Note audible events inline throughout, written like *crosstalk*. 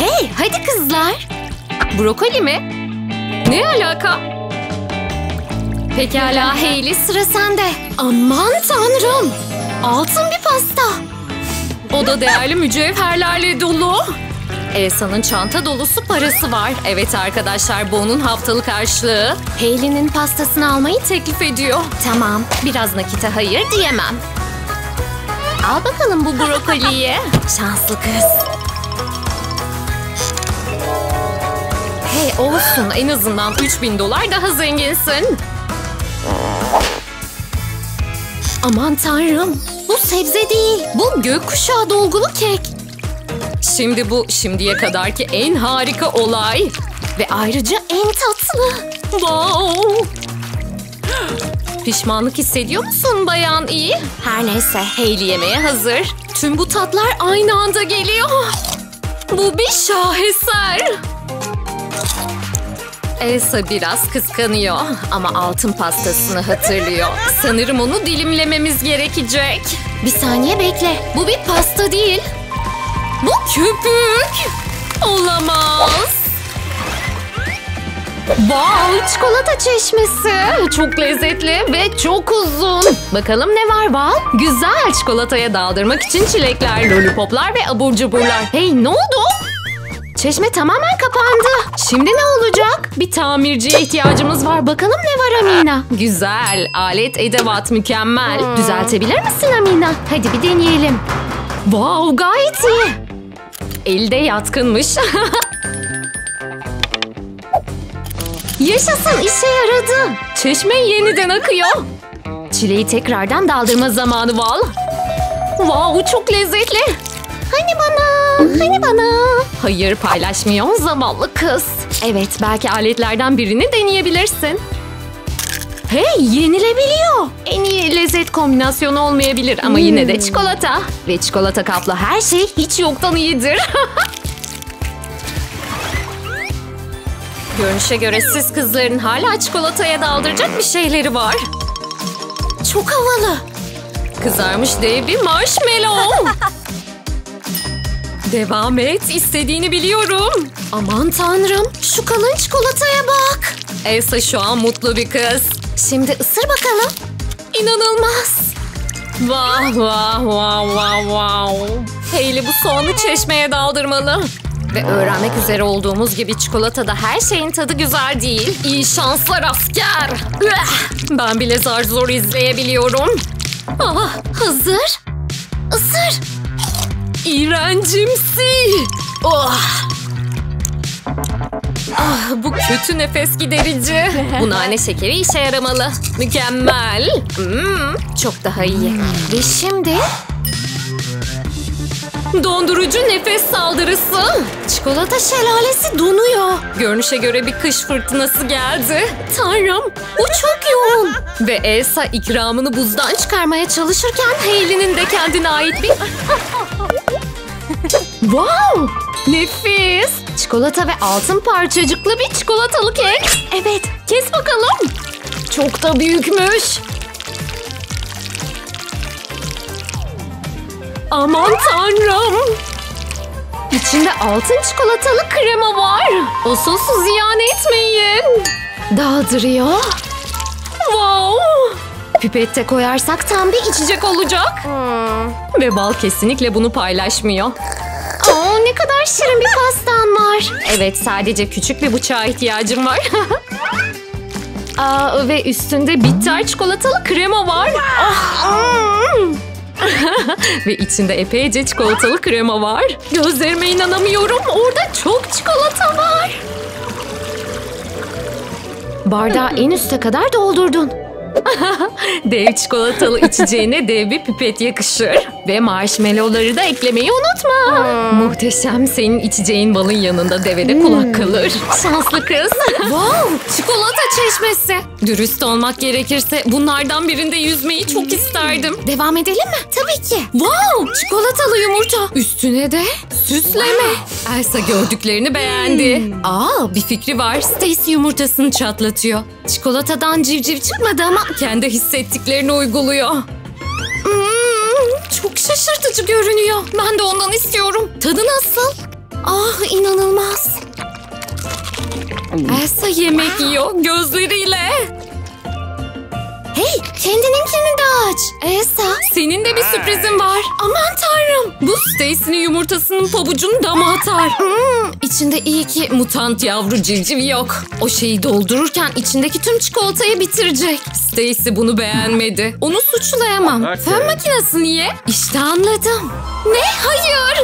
Hey hadi kızlar. Brokoli mi? Ne alaka? Pekala Hayley sıra sende. Aman tanrım. Altın bir pasta. O da değerli mücevherlerle dolu. Elsa'nın çanta dolusu parası var. Evet arkadaşlar bu onun haftalık harçlığı. Hayley'nin pastasını almayı teklif ediyor. Tamam biraz nakite hayır diyemem. Al bakalım bu brokoliyi. Şanslı kız. Hey olsun en azından 3000 dolar daha zenginsin. Aman tanrım bu sebze değil bu gökkuşağı dolgulu kek. Şimdi bu şimdiye kadarki en harika olay. Ve ayrıca en tatlı. Wow. Pişmanlık hissediyor musun bayan iyi? Her neyse Hayley yemeğe hazır. Tüm bu tatlar aynı anda geliyor. Bu bir şaheser. Elsa biraz kıskanıyor ama altın pastasını hatırlıyor. Sanırım onu dilimlememiz gerekecek. Bir saniye bekle. Bu bir pasta değil. Bu köpük. Olamaz. Wow, çikolata çeşmesi. Çok lezzetli ve çok uzun. Bakalım ne var Val? Güzel çikolataya daldırmak için çilekler, lollipoplar ve abur cuburlar. Hey ne oldu? Çeşme tamamen kapandı. Şimdi ne olacak? Bir tamirciye ihtiyacımız var. Bakalım ne var Amina? *laughs* Güzel. Alet edevat mükemmel. Düzeltebilir misin Amina? Hadi bir deneyelim. Wow gayet iyi. Elde yatkınmış. *laughs* Yaşasın işe yaradı. Çeşme yeniden akıyor. Çileği tekrardan daldırma zamanı Val. Wow çok lezzetli. Hani bana, hani bana. Hayır paylaşmıyor zavallı kız. Evet belki aletlerden birini deneyebilirsin. Hey yenilebiliyor. En iyi lezzet kombinasyonu olmayabilir ama yine de çikolata. Ve çikolata kaplı her şey hiç yoktan iyidir. *laughs* Görünüşe göre siz kızların hala çikolataya daldıracak bir şeyleri var. Çok havalı. Kızarmış dev bir marshmallow. *laughs* Devam et. istediğini biliyorum. Aman tanrım. Şu kalın çikolataya bak. Elsa şu an mutlu bir kız. Şimdi ısır bakalım. İnanılmaz. Vah vah vah vah vah. Hayley bu soğanı çeşmeye daldırmalı. Ve öğrenmek üzere olduğumuz gibi çikolatada her şeyin tadı güzel değil. İyi şanslar asker. Ben bile zar zor izleyebiliyorum. Ah, hazır. İğrencimsi. Oh. Ah, bu kötü nefes giderici. Bu nane şekeri işe yaramalı. Mükemmel. Hmm, çok daha iyi. Ve şimdi... Dondurucu nefes saldırısı. Çikolata şelalesi donuyor. Görünüşe göre bir kış fırtınası geldi. Tanrım bu çok yoğun. Ve Elsa ikramını buzdan çıkarmaya çalışırken Hayley'nin de kendine ait bir... wow! Nefis! Çikolata ve altın parçacıklı bir çikolatalı kek. Evet, kes bakalım. Çok da büyükmüş. Aman tanrım. İçinde altın çikolatalı krema var. O sosu ziyan etmeyin. Dağıtırıyor. Wow. Pipette koyarsak tam bir içecek olacak. Ve bal kesinlikle bunu paylaşmıyor. Aa, ne kadar şirin bir pastan var. Evet sadece küçük bir bıçağa ihtiyacım var. *laughs* Aa, ve üstünde bitter çikolatalı krema var. Ah, *laughs* ve içinde epeyce çikolatalı krema var. Gözlerime inanamıyorum. Orada çok çikolata var. Bardağı en üste kadar doldurdun. *laughs* dev çikolatalı içeceğine dev bir pipet yakışır. Ve marshmallowları da eklemeyi unutma. Muhteşem senin içeceğin balın yanında devede kulak kalır. Şanslı kız. *laughs* wow çikolata çeşmesi. Dürüst olmak gerekirse bunlardan birinde yüzmeyi çok isterdim. Devam edelim mi? Tabii ki. Wow çikolatalı yumurta. Üstüne de süsleme. Elsa gördüklerini beğendi. Aa bir fikri var. Stacy yumurtasını çatlatıyor. Çikolatadan civciv çıkmadı ama kendi hissettiklerini uyguluyor. Hmm, çok şaşırtıcı görünüyor. Ben de ondan istiyorum. Tadı nasıl? Ah inanılmaz. Elsa yemek yiyor gözleriyle. Hey kendininkini de aç. Elsa senin de bir sürprizin var. Aman tanrım. Bu Stacy'nin yumurtasının pabucunu dama atar. Hmm, içinde iyi ki mutant yavru civciv yok. O şeyi doldururken içindeki tüm çikolatayı bitirecek. Stacy bunu beğenmedi. Onu suçlayamam. Okay. Fön makinesi niye? İşte anladım. Ne? Hayır.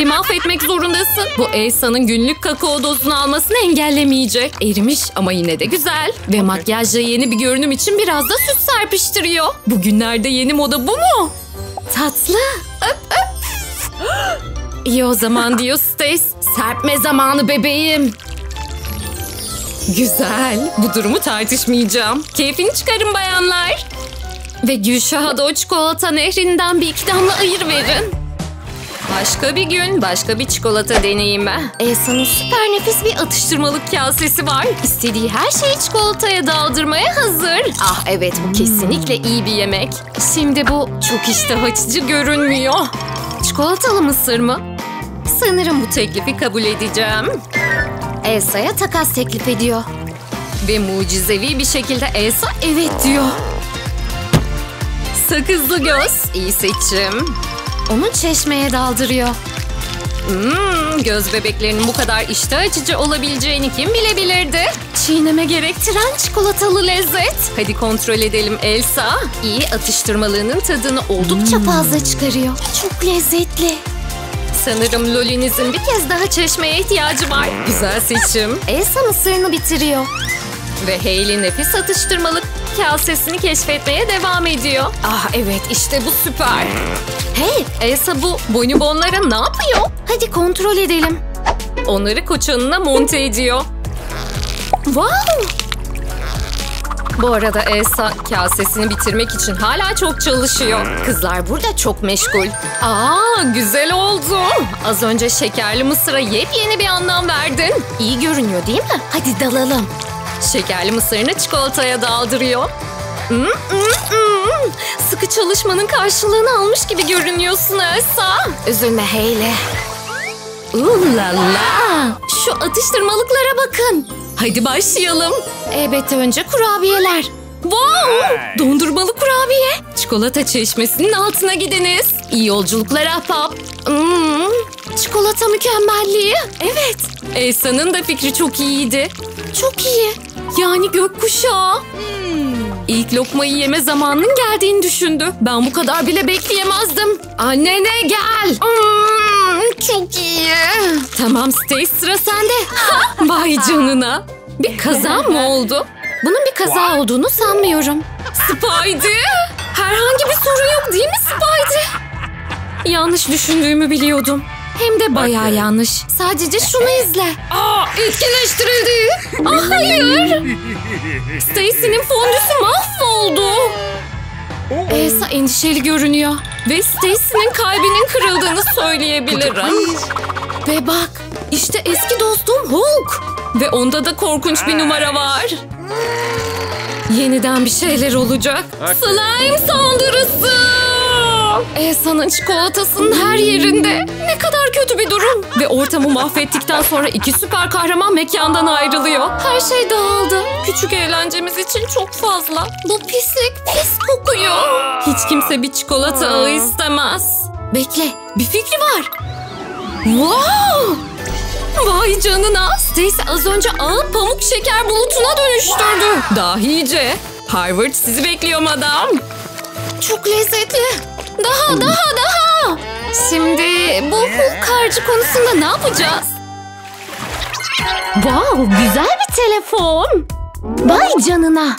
Eğlenceyi mahvetmek zorundasın? Bu Elsa'nın günlük kakao dozunu almasını engellemeyecek. Erimiş ama yine de güzel. Ve makyajla yeni bir görünüm için biraz da süs serpiştiriyor. Bugünlerde yeni moda bu mu? Tatlı. Öp öp. *gasps* İyi o zaman diyor Stace. Serpme zamanı bebeğim. Güzel. Bu durumu tartışmayacağım. Keyfini çıkarın bayanlar. Ve Gülşah'a da o çikolata nehrinden bir iki damla ayır verin. Başka bir gün başka bir çikolata deneyimi. Elsa'nın süper nefis bir atıştırmalık kasesi var. İstediği her şeyi çikolataya daldırmaya hazır. Ah evet bu kesinlikle iyi bir yemek. Şimdi bu çok iştah açıcı görünmüyor. Çikolatalı mısır mı? Sanırım bu teklifi kabul edeceğim. Elsa'ya takas teklif ediyor. Ve mucizevi bir şekilde Elsa evet diyor. Sakızlı göz. iyi seçim. Onu çeşmeye daldırıyor. Hmm, göz bebeklerinin bu kadar iştah açıcı olabileceğini kim bilebilirdi? Çiğneme gerektiren çikolatalı lezzet. Hadi kontrol edelim Elsa. İyi atıştırmalığının tadını oldukça fazla çıkarıyor. Çok lezzetli. Sanırım Loli'nizin bir kez daha çeşmeye ihtiyacı var. Güzel seçim. Elsa mısırını bitiriyor. Ve Hayley nefis atıştırmalık kasesini keşfetmeye devam ediyor. Ah evet işte bu süper. Hey Elsa bu bonibonlara ne yapıyor? Hadi kontrol edelim. Onları koçanına monte ediyor. Wow! Bu arada Elsa kasesini bitirmek için hala çok çalışıyor. Kızlar burada çok meşgul. Aa güzel oldu. Az önce şekerli mısıra yepyeni bir anlam verdin. İyi görünüyor değil mi? Hadi dalalım. Şekerli mısırını çikolataya daldırıyor. Mm, mm, mm. Sıkı çalışmanın karşılığını almış gibi görünüyorsun Elsa. Üzülme Hayley. Ooh la la. Şu atıştırmalıklara bakın. Hadi başlayalım. Elbette önce kurabiyeler. Wow! Dondurmalı kurabiye. Çikolata çeşmesinin altına gidiniz. İyi yolculuklar ahbap. Hmm, çikolata mükemmelliği. Evet. Elsa'nın da fikri çok iyiydi. Çok iyi. Yani gökkuşağı. İlk lokmayı yeme zamanının geldiğini düşündü. Ben bu kadar bile bekleyemezdim. Annene gel. Hmm, çok iyi. Tamam Stace sıra sende. *laughs* Vay canına. Bir kaza mı oldu? Bunun bir kaza olduğunu sanmıyorum. Spidey! Herhangi bir sorun yok değil mi Spidey? Yanlış düşündüğümü biliyordum. Hem de bayağı yanlış. Sadece şunu izle. Aa, etkinleştirildi. Aa, hayır. Stacy'nin fondüsü mahvoldu. Elsa endişeli görünüyor. Ve Stacy'nin kalbinin kırıldığını söyleyebilirim. Ve bak işte eski dostum Hulk. Ve onda da korkunç bir numara var. Yeniden bir şeyler olacak. Slime saldırısı. Elsa'nın çikolatasının her yerinde. Ne kadar kötü bir durum. Ve ortamı mahvettikten sonra iki süper kahraman mekandan ayrılıyor. Her şey dağıldı. Küçük eğlencemiz için çok fazla. Bu pislik pis kokuyor. Hiç kimse bir çikolata ağı istemez. Bekle bir fikri var. Wow! Vay canına. Stacy az önce ağı pamuk şeker bulutuna dönüştürdü. Dahice. Harvard sizi bekliyor madam. Çok lezzetli. Daha daha daha. Şimdi bu Hulk harcı konusunda ne yapacağız? Wow güzel bir telefon. Vay canına.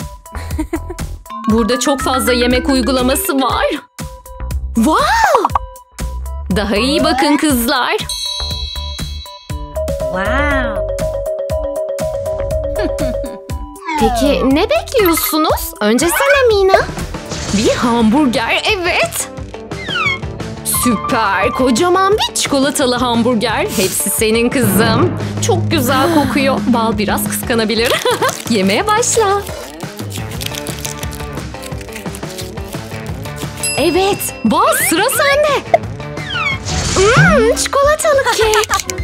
Burada çok fazla yemek uygulaması var. Wow. Daha iyi bakın kızlar. Wow. *laughs* Peki ne bekliyorsunuz? Önce sen Mina. Bir hamburger evet. Süper kocaman bir çikolatalı hamburger. Hepsi senin kızım. Çok güzel kokuyor. Bal biraz kıskanabilir. *laughs* Yemeye başla. Evet, Baz sıra sende. Hmm, çikolatalı kek.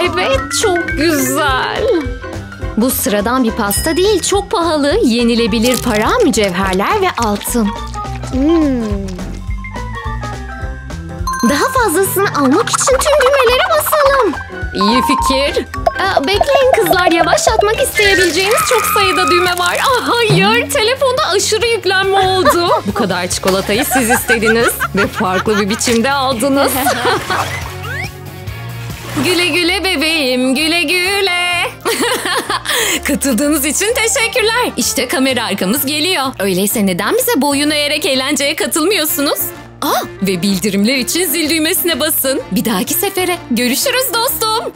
Evet, çok güzel. Bu sıradan bir pasta değil, çok pahalı. Yenilebilir para, mücevherler ve altın. Daha fazlasını almak için tüm düğmelere basalım. İyi fikir. Aa, bekleyin kızlar, yavaşlatmak isteyebileceğiniz çok sayıda düğme var. Ah, hayır, telefonda aşırı yüklenme oldu. *laughs* Bu kadar çikolatayı siz istediniz ve farklı bir biçimde aldınız. *laughs* güle güle bebeğim, güle güle. *laughs* Katıldığınız için teşekkürler. İşte kamera arkamız geliyor. Öyleyse neden bize boyun eğerek eğlenceye katılmıyorsunuz? Aa, ve bildirimler için zil düğmesine basın. Bir dahaki sefere görüşürüz dostum.